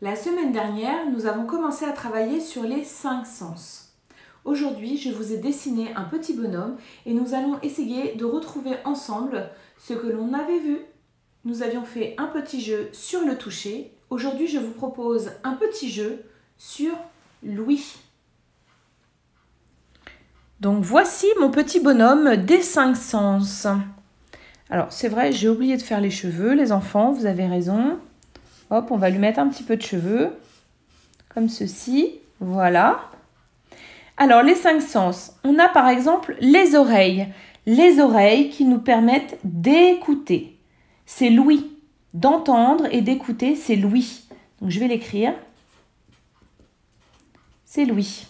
La semaine dernière, nous avons commencé à travailler sur les cinq sens. Aujourd'hui, je vous ai dessiné un petit bonhomme et nous allons essayer de retrouver ensemble ce que l'on avait vu. Nous avions fait un petit jeu sur le toucher. Aujourd'hui, je vous propose un petit jeu sur l'ouïe. Donc voici mon petit bonhomme des cinq sens. Alors c'est vrai, j'ai oublié de faire les cheveux, les enfants, vous avez raison. Hop, on va lui mettre un petit peu de cheveux, comme ceci. Voilà. Alors, les cinq sens. On a par exemple les oreilles. Les oreilles qui nous permettent d'écouter. C'est l'ouïe. D'entendre et d'écouter, c'est l'ouïe. Donc, je vais l'écrire. C'est l'ouïe.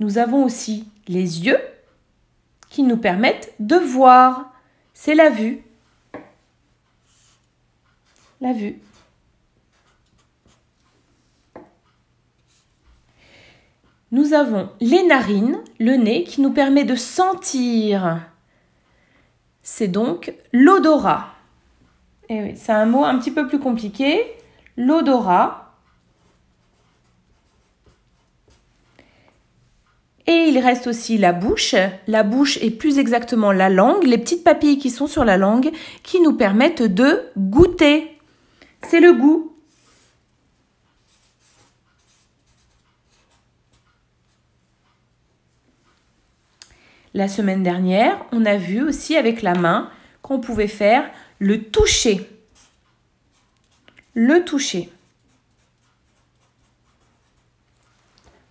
Nous avons aussi les yeux qui nous permettent de voir. C'est la vue. La vue. Nous avons les narines, le nez, qui nous permet de sentir. C'est donc l'odorat. Eh oui, c'est un mot un petit peu plus compliqué. L'odorat. Et il reste aussi la bouche. La bouche est plus exactement la langue, les petites papilles qui sont sur la langue qui nous permettent de goûter. C'est le goût. La semaine dernière, on a vu aussi avec la main qu'on pouvait faire le toucher. Le toucher.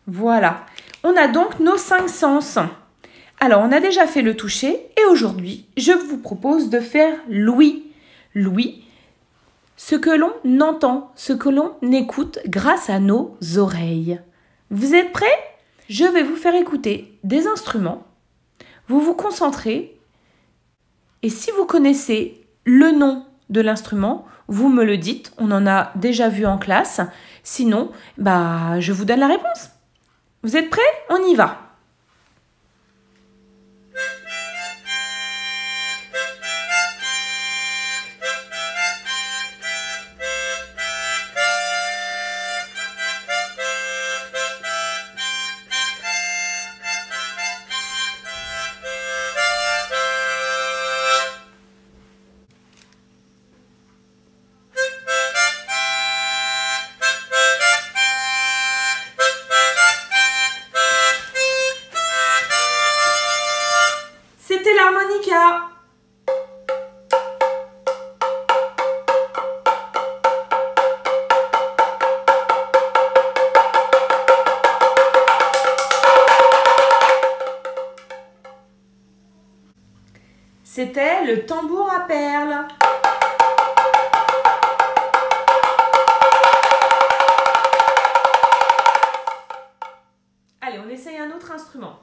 Voilà. On a donc nos cinq sens. Alors, on a déjà fait le toucher et aujourd'hui, je vous propose de faire l'ouïe. L'ouïe, ce que l'on entend, ce que l'on écoute grâce à nos oreilles. Vous êtes prêts? Je vais vous faire écouter des instruments vous vous concentrez et si vous connaissez le nom de l'instrument, vous me le dites, on en a déjà vu en classe. Sinon, bah je vous donne la réponse. Vous êtes prêts? On y va. C'était le tambour à perles. Allez, on essaye un autre instrument.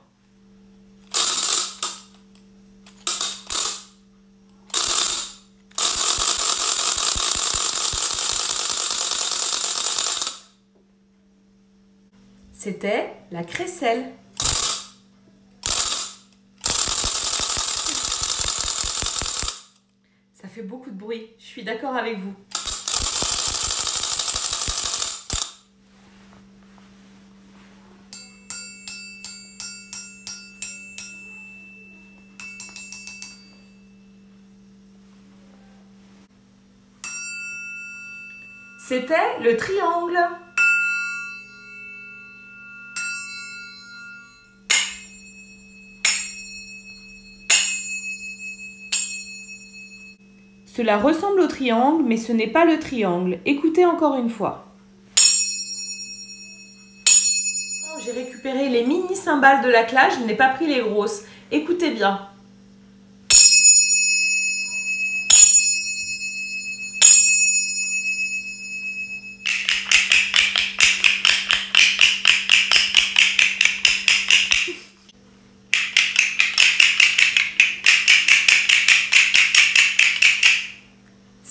C'était la crécelle. Fait beaucoup de bruit, je suis d'accord avec vous. C'était le triangle. Cela ressemble au triangle, mais ce n'est pas le triangle. Écoutez encore une fois. J'ai récupéré les mini cymbales de la classe, je n'ai pas pris les grosses. Écoutez bien.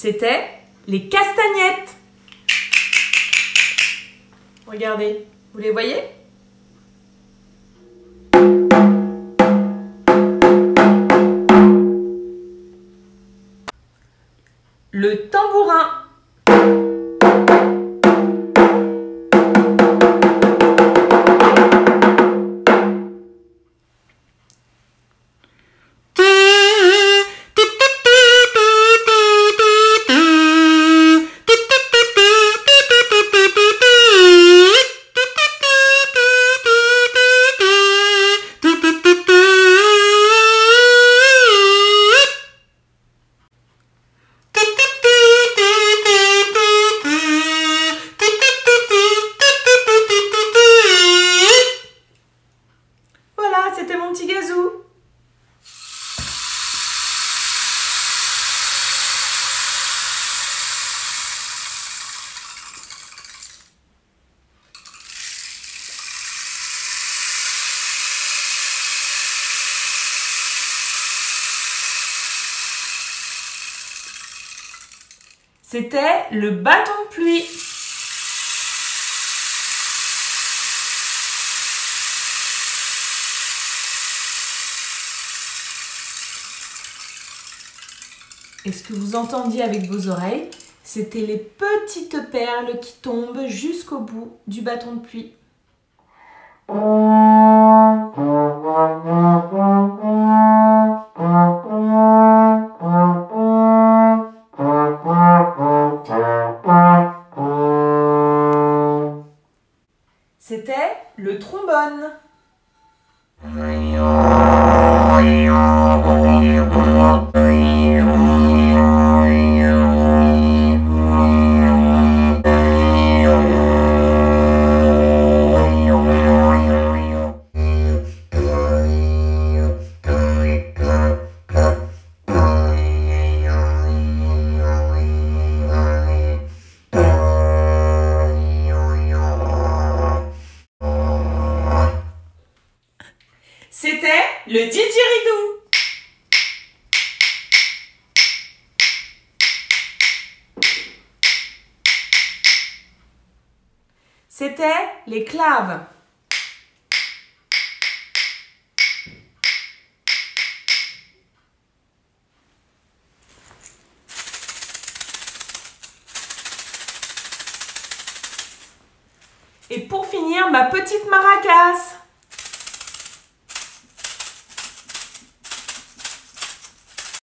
C'était les castagnettes. Regardez, vous les voyez? Le tambourin. C'était le bâton de pluie. Et ce que vous entendiez avec vos oreilles, c'était les petites perles qui tombent jusqu'au bout du bâton de pluie. Le C'était les claves. Et pour finir, ma petite maracas.